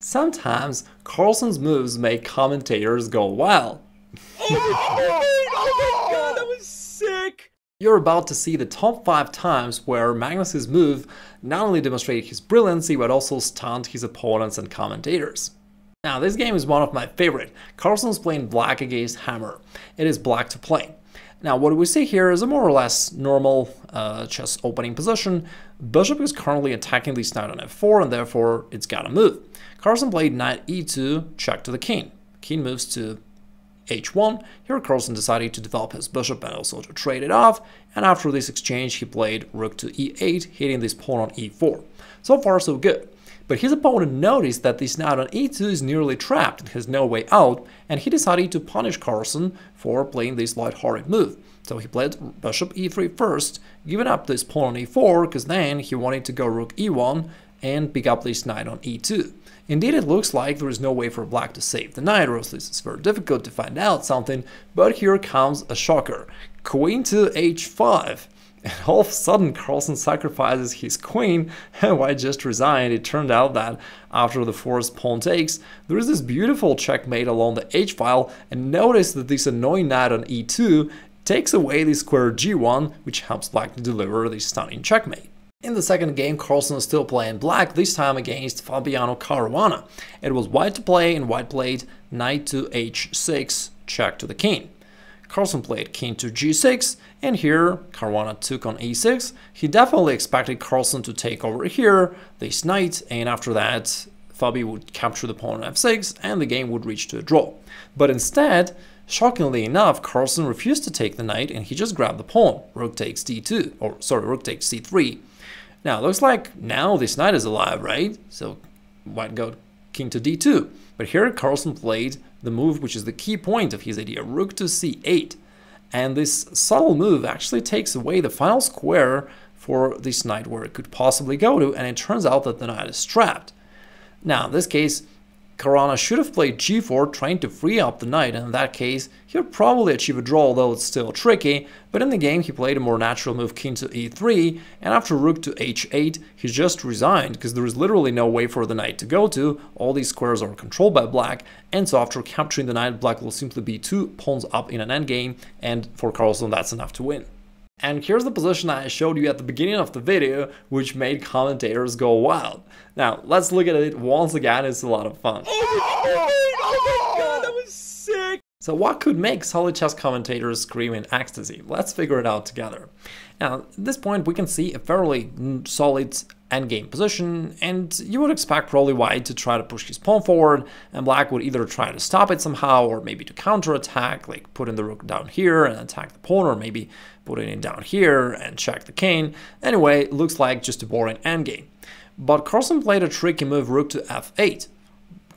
Sometimes Carlsen's moves make commentators go wild. Oh my god, that was sick! You're about to see the top 5 times where Magnus's move not only demonstrated his brilliancy but also stunned his opponents and commentators. Now this game is one of my favorite. Carlsen's playing black against Hammer. It is black to play. Now what we see here is a more or less normal uh, chess opening position. Bishop is currently attacking this knight on f4 and therefore it's gotta move. Carlsen played knight e2, check to the king. King moves to h1. Here Carlsen decided to develop his bishop and also to trade it off, and after this exchange he played rook to e8, hitting this pawn on e4. So far so good. But his opponent noticed that this knight on e2 is nearly trapped and has no way out, and he decided to punish Carlsen for playing this light-hearted move. So he played bishop e3 first, giving up this pawn on e4, because then he wanted to go rook e1 and pick up this knight on e2. Indeed, it looks like there is no way for black to save the knight, or at least it's very difficult to find out something, but here comes a shocker. Queen to h5. And all of a sudden, Carlsen sacrifices his queen, and white just resigned. It turned out that after the forced pawn takes, there is this beautiful checkmate along the h-file, and notice that this annoying knight on e2 takes away the square g1, which helps black to deliver the stunning checkmate. In the second game, Carlsen is still playing black, this time against Fabiano Caruana. It was white to play, and white played knight to h6, check to the king. Carlsen played king to g6, and here Caruana took on a6. He definitely expected Carlsen to take over here, this knight, and after that, Fabi would capture the pawn on f6, and the game would reach to a draw. But instead, shockingly enough, Carlsen refused to take the knight, and he just grabbed the pawn. Rook takes d2, or sorry, rook takes c3. Now, looks like now this knight is alive, right? So white go king to d2. But here Carlsen played the move which is the key point of his idea, rook to c8. And this subtle move actually takes away the final square for this knight where it could possibly go to, and it turns out that the knight is trapped. Now, in this case, Caruana should have played g4 trying to free up the knight. And in that case he would probably achieve a draw although it's still tricky, but in the game he played a more natural move king to e3 and after rook to h8 he just resigned because there is literally no way for the knight to go to, all these squares are controlled by black. And so after capturing the knight black will simply be two pawns up in an endgame. And for Carlsen that's enough to win. And here's the position I showed you at the beginning of the video, which made commentators go wild. Now, let's look at it once again, it's a lot of fun. Oh my god, that was sick! So what could make solid chess commentators scream in ecstasy? Let's figure it out together. Now, at this point, we can see a fairly solid endgame position, and you would expect probably white to try to push his pawn forward, and black would either try to stop it somehow, or maybe to counterattack, like putting the rook down here and attack the pawn, or maybe putting it down here and check the king. Anyway, looks like just a boring endgame. But Carlsen played a tricky move rook to f8.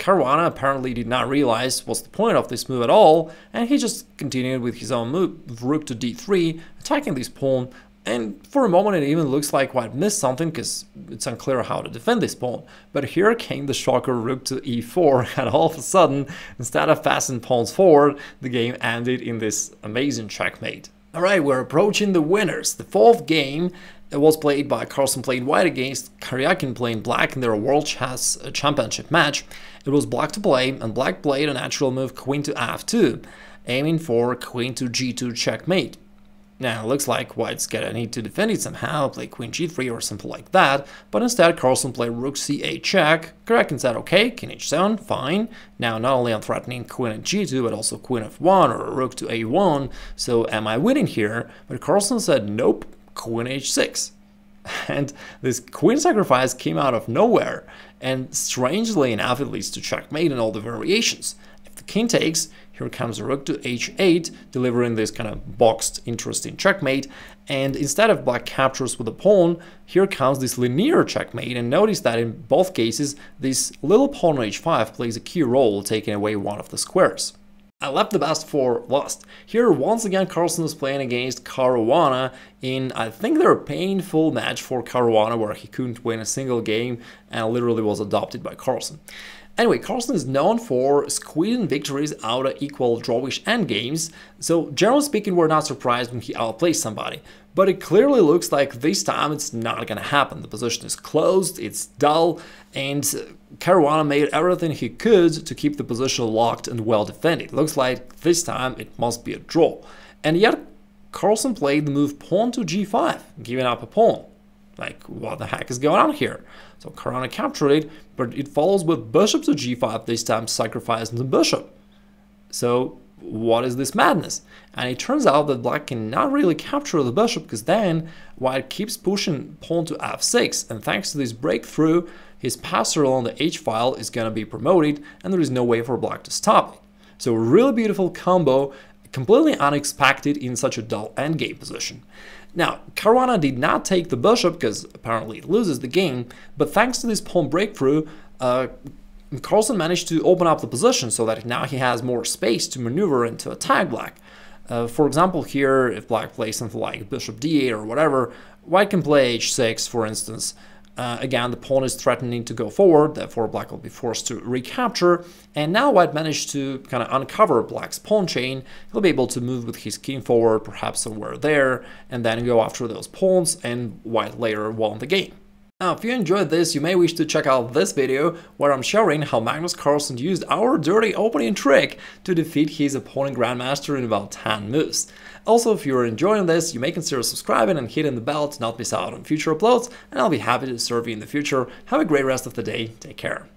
Caruana apparently did not realize what's the point of this move at all, and he just continued with his own move, rook to d3, attacking this pawn, and for a moment it even looks like white missed something because it's unclear how to defend this pawn. But here came the shocker rook to e4 and all of a sudden, instead of passing pawns forward, the game ended in this amazing checkmate. Alright, we're approaching the winners. The fourth game was played by Carlsen playing white against Karjakin playing black in their World Chess uh, Championship match. It was black to play, and black played a natural move queen to f2, aiming for queen to g2 checkmate. Now, it looks like white's gonna need to defend it somehow, play queen g3 or something like that, but instead Carlsen played rook c8 check, Karjakin said okay, king h7, fine, now not only I'm threatening queen at g2, but also queen f1 or rook to a1, so am I winning here? But Carlsen said nope, queen h6. And this queen sacrifice came out of nowhere, and strangely enough it leads to checkmate in all the variations. If the king takes, here comes a rook to h8, delivering this kind of boxed, interesting checkmate. And instead of black captures with a pawn, here comes this linear checkmate. And notice that in both cases, this little pawn on h5 plays a key role, taking away one of the squares. I left the best for last. Here, once again, Carlsen is playing against Caruana in, I think, their painful match for Caruana, where he couldn't win a single game and literally was adopted by Carlsen. Anyway, Carlsen is known for squeezing victories out of equal drawish endgames, So generally speaking, we're not surprised when he outplays somebody, but it clearly looks like this time it's not gonna happen. The position is closed, it's dull, and Caruana made everything he could to keep the position locked and well defended. Looks like this time it must be a draw. And yet Carlsen played the move pawn to g5, giving up a pawn. Like, what the heck is going on here? So Caruana captured it, but it follows with bishop to g5, this time sacrificing the bishop. So what is this madness? And it turns out that black cannot really capture the bishop because then white keeps pushing pawn to f6 and thanks to this breakthrough his passer along the h file is going to be promoted and there is no way for black to stop it. So really beautiful combo, completely unexpected in such a dull endgame position. Now, Caruana did not take the bishop because apparently it loses the game, but thanks to this pawn breakthrough, uh, Carlsen managed to open up the position so that now he has more space to maneuver and to attack black. Uh, for example, here, if black plays something like bishop d8 or whatever, white can play h6, for instance. Uh, again, the pawn is threatening to go forward, therefore black will be forced to recapture. And now white managed to kind of uncover black's pawn chain. He'll be able to move with his king forward, perhaps somewhere there, and then go after those pawns, and white later won the game. Now, if you enjoyed this, you may wish to check out this video where I'm showing how Magnus Carlsen used our dirty opening trick to defeat his opponent Grandmaster in about 10 moves. Also, if you're enjoying this, you may consider subscribing and hitting the bell to not miss out on future uploads, and I'll be happy to serve you in the future. Have a great rest of the day, take care.